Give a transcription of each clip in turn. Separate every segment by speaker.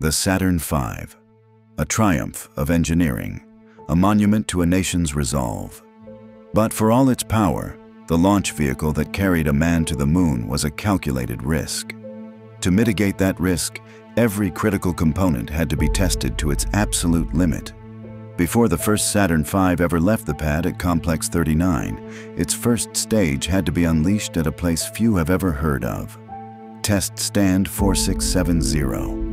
Speaker 1: The Saturn V, a triumph of engineering, a monument to a nation's resolve. But for all its power, the launch vehicle that carried a man to the moon was a calculated risk. To mitigate that risk, every critical component had to be tested to its absolute limit. Before the first Saturn V ever left the pad at Complex 39, its first stage had to be unleashed at a place few have ever heard of. Test Stand 4670.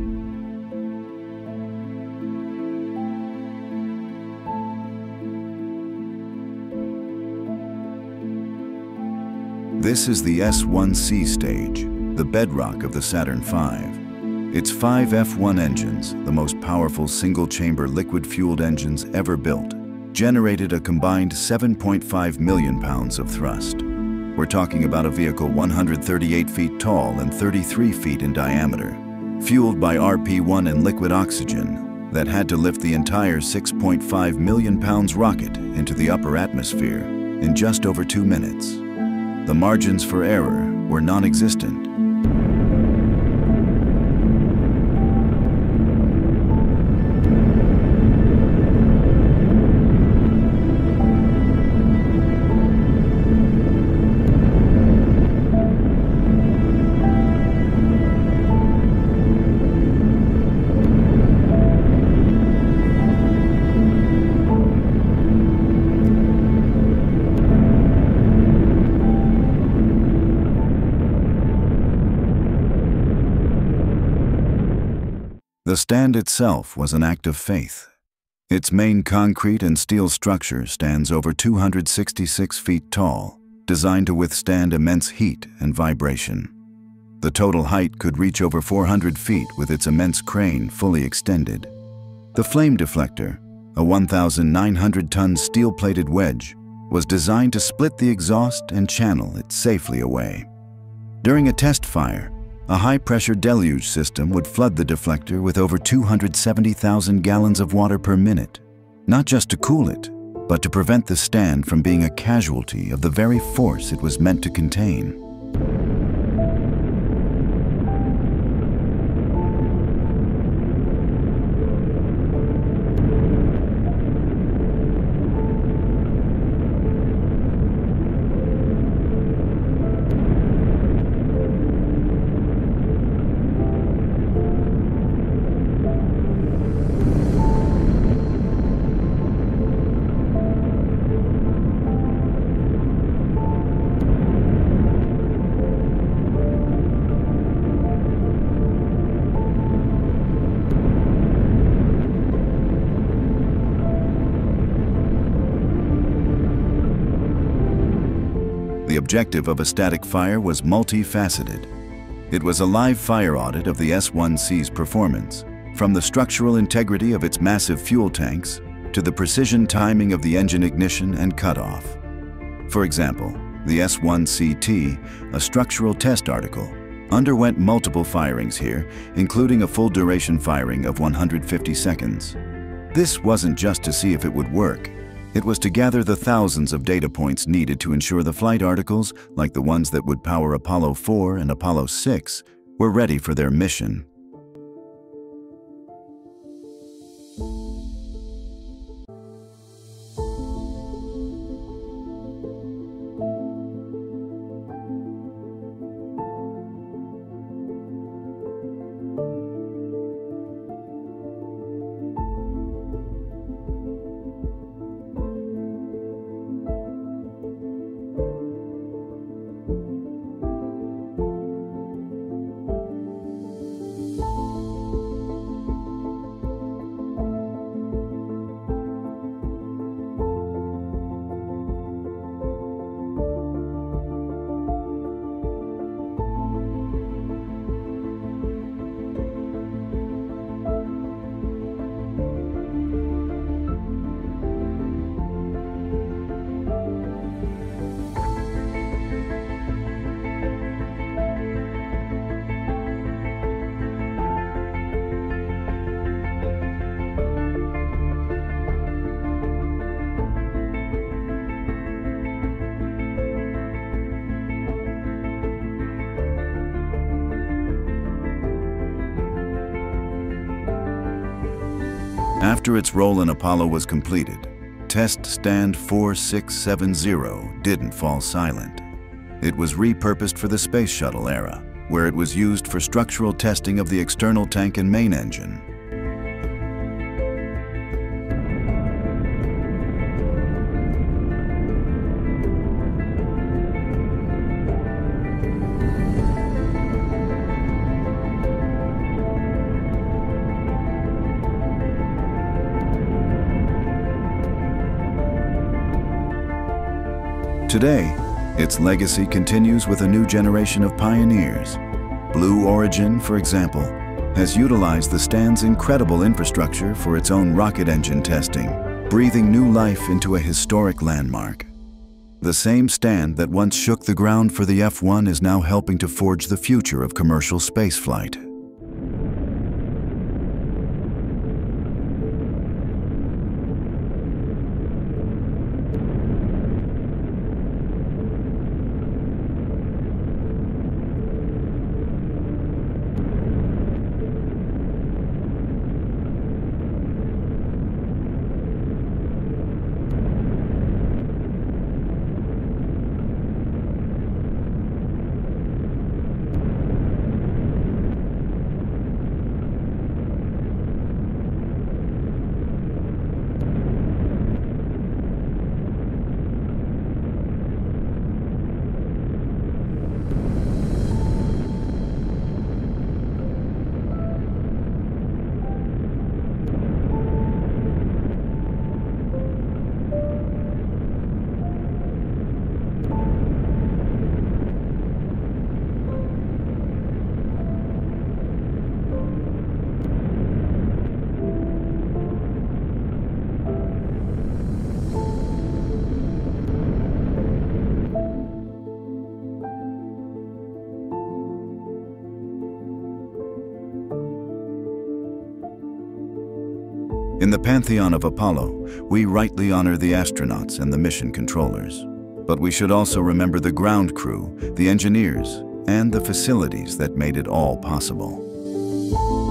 Speaker 1: This is the S1C stage, the bedrock of the Saturn V. Its five F1 engines, the most powerful single-chamber liquid-fueled engines ever built, generated a combined 7.5 million pounds of thrust. We're talking about a vehicle 138 feet tall and 33 feet in diameter, fueled by RP-1 and liquid oxygen that had to lift the entire 6.5 million pounds rocket into the upper atmosphere in just over two minutes. The margins for error were non-existent The stand itself was an act of faith. Its main concrete and steel structure stands over 266 feet tall, designed to withstand immense heat and vibration. The total height could reach over 400 feet with its immense crane fully extended. The flame deflector, a 1,900-ton steel-plated wedge, was designed to split the exhaust and channel it safely away. During a test fire, a high-pressure deluge system would flood the deflector with over 270,000 gallons of water per minute, not just to cool it, but to prevent the stand from being a casualty of the very force it was meant to contain. The objective of a static fire was multifaceted. It was a live fire audit of the S1C's performance, from the structural integrity of its massive fuel tanks to the precision timing of the engine ignition and cutoff. For example, the S1CT, a structural test article, underwent multiple firings here, including a full duration firing of 150 seconds. This wasn't just to see if it would work. It was to gather the thousands of data points needed to ensure the flight articles, like the ones that would power Apollo 4 and Apollo 6, were ready for their mission. After its role in Apollo was completed, Test Stand 4670 didn't fall silent. It was repurposed for the Space Shuttle era, where it was used for structural testing of the external tank and main engine. Today, its legacy continues with a new generation of pioneers. Blue Origin, for example, has utilized the stand's incredible infrastructure for its own rocket engine testing, breathing new life into a historic landmark. The same stand that once shook the ground for the F-1 is now helping to forge the future of commercial spaceflight. In the pantheon of Apollo, we rightly honor the astronauts and the mission controllers. But we should also remember the ground crew, the engineers, and the facilities that made it all possible.